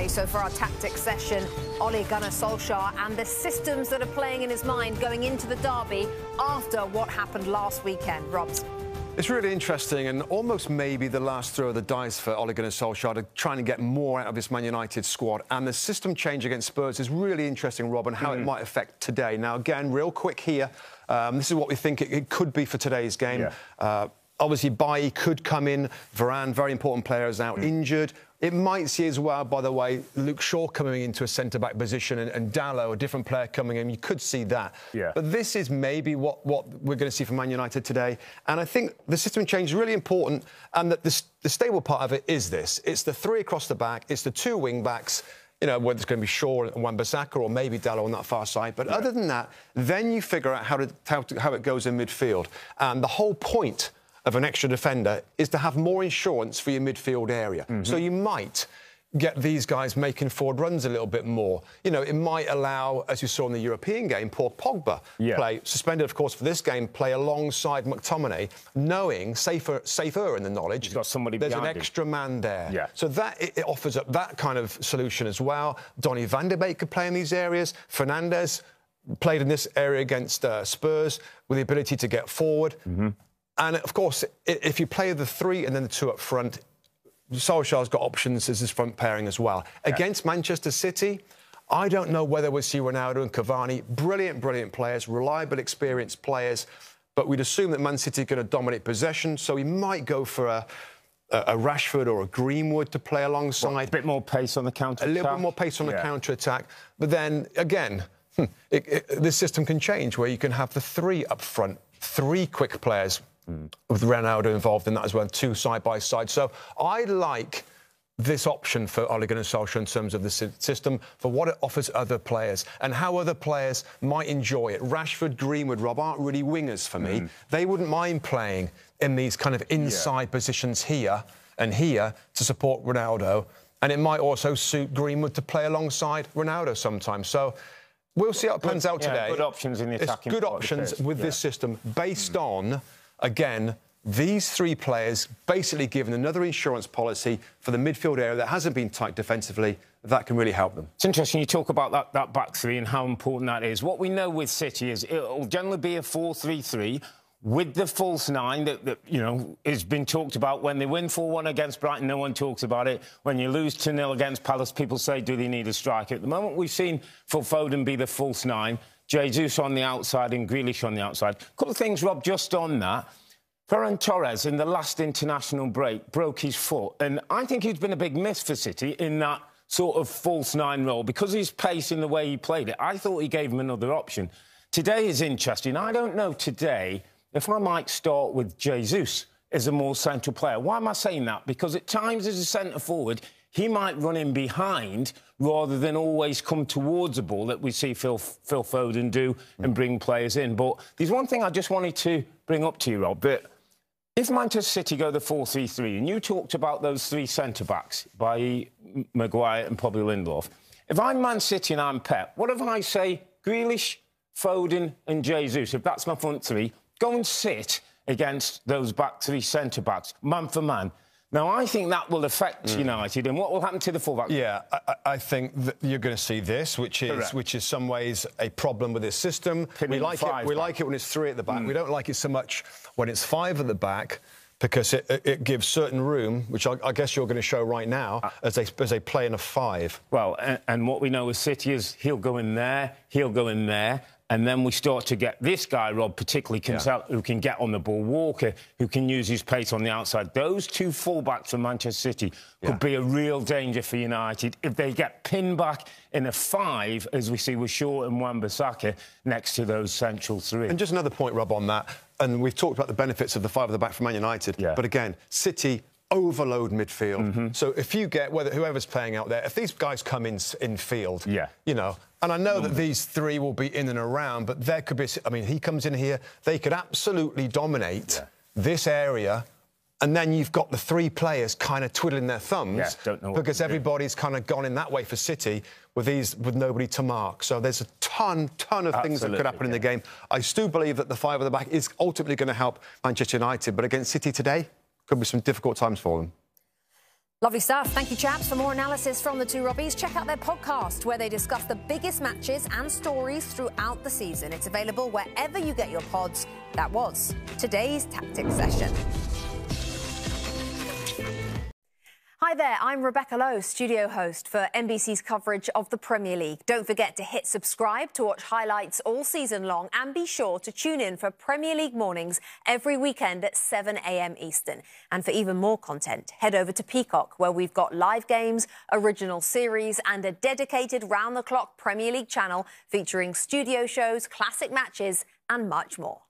today. So for our tactics session, Ole Gunnar Solskjaer and the systems that are playing in his mind going into the derby after what happened last weekend. Robs. It's really interesting and almost maybe the last throw of the dice for Ole Gunnar Solskjaer to try and get more out of his Man United squad. And the system change against Spurs is really interesting, Rob, and how mm. it might affect today. Now, again, real quick here, um, this is what we think it, it could be for today's game. Yeah. Uh, obviously, Bailly could come in. Varane, very important player, is now mm. injured. It might see as well, by the way, Luke Shaw coming into a centre-back position and, and a different player, coming in. You could see that. Yeah. But this is maybe what, what we're going to see from Man United today. And I think the system change is really important and that the, the stable part of it is this. It's the three across the back. It's the two wing-backs you know, whether it's going to be Shaw and Wan-Bissaka or maybe Dalot on that far side. But yeah. other than that, then you figure out how, to, how, to, how it goes in midfield. And the whole point of an extra defender is to have more insurance for your midfield area. Mm-hmm. So you might get these guys making forward runs a little bit more. You know, it might allow, as you saw in the European game, Paul Pogba yeah. play, suspended, of course, for this game, play alongside McTominay, knowing, safer, safer in the knowledge, He's got somebody there's an extra him. man there. Yeah. So that it, offers up that kind of solution as well. Donny van de Beek could play in these areas. Fernandes played in this area against uh, Spurs with the ability to get forward. Mm-hmm. And of course, if you play the three and then the two up front, Solskjaer's got options as his front pairing as well. Yeah. Against Manchester City, I don't know whether we'll see Ronaldo and Cavani, brilliant, brilliant players, reliable, experienced players, but we'd assume that Man City are going to dominate possession, so he might go for a, a Rashford or a Greenwood to play alongside. What, a bit more pace on the counter. A little bit more pace on yeah. the counter attack, but then again, hmm, it, it, this system can change where you can have the three up front, three quick players mm. with Ronaldo involved in that as well, two side by side. So I like this option for Ole Gunnar Solskjaer in terms of the system, for what it offers other players and how other players might enjoy it. Rashford, Greenwood, Rob aren't really wingers for me. Mm. They wouldn't mind playing in these kind of inside yeah. positions here and here to support Ronaldo. And it might also suit Greenwood to play alongside Ronaldo sometimes. So we'll see how it pans out yeah, today. Good options in the attacking. It's good options with yeah. this system based mm. on again, these three players basically given another insurance policy for the midfield area that hasn't been tight defensively that can really help them. It's interesting you talk about that, that back three and how important that is. What we know with City is it'll generally be a 4-3-3 with the false nine that, that, you know has been talked about when they win 4-1 against Brighton no one talks about it when you lose 2-0 against Palace people say do they need a striker at the moment we've seen Phil Foden be the false nine Jesus on the outside and Grealish on the outside. A couple of things, Rob, just on that. Ferran Torres in the last international break broke his foot, and I think he's been a big miss for City in that sort of false nine role because his pace in the way he played it. I thought he gave him another option. Today is interesting. I don't know today if I might start with Jesus as a more central player. Why am I saying that? Because at times as a centre forward, he might run in behind rather than always come towards a ball that we see Phil, Phil Foden do and mm. bring players in. But there's one thing I just wanted to bring up to you, Rob, that if Manchester City go the 4-3-3, and you talked about those three centre-backs, by Maguire and probably Lindelof, if I'm Man City and I'm Pep, what if I say Grealish, Foden and Jesus, if that's my front three, go and sit against those back three centre-backs, man for man, now, I think that will affect mm. United, and what will happen to the fullback? Yeah, I, I think that you're going to see this, which is Correct. which is some ways a problem with this system. we like it. We like it when it's three at the back. Mm. We don't like it so much when it's five at the back because it, it, gives certain room, which I, I, guess you're going to show right now, uh, as they as they play in a five. Well, and, and, what we know with City is he'll go in there, he'll go in there, and then we start to get this guy, Rob, particularly, yeah. who can get on the ball. Walker, who can use his pace on the outside. Those two fullbacks for Manchester City could yeah. be a real danger for United if they get pinned back in a five, as we see with Shaw and Wan-Bissaka, next to those central three. And just another point, Rob, on that. And we've talked about the benefits of the five at the back for Man United. Yeah. But again, City overload midfield. Mm -hmm. So if you get whether whoever's playing out there, if these guys come in in field, yeah. you know, and I know that these three will be in and around, but there could be. I mean, he comes in here, they could absolutely dominate yeah. this area. And then you've got the three players kind of twiddling their thumbs yeah, because everybody's kind of gone in that way for City with these with nobody to mark. So there's a ton, ton of Absolutely, things that could happen yeah. in the game. I still believe that the five at the back is ultimately going to help Manchester United, but against City today, could be some difficult times for them. Lovely stuff. Thank you, chaps. For more analysis from the two Robbies, check out their podcast where they discuss the biggest matches and stories throughout the season. It's available wherever you get your pods. That was today's Tactics Session. Hi there, I'm Rebecca Lowe, studio host for NBC's coverage of the Premier League. Don't forget to hit subscribe to watch highlights all season long and be sure to tune in for Premier League mornings every weekend at 7am Eastern. And for even more content, head over to Peacock where we've got live games, original series and a dedicated round-the-clock Premier League channel featuring studio shows, classic matches and much more.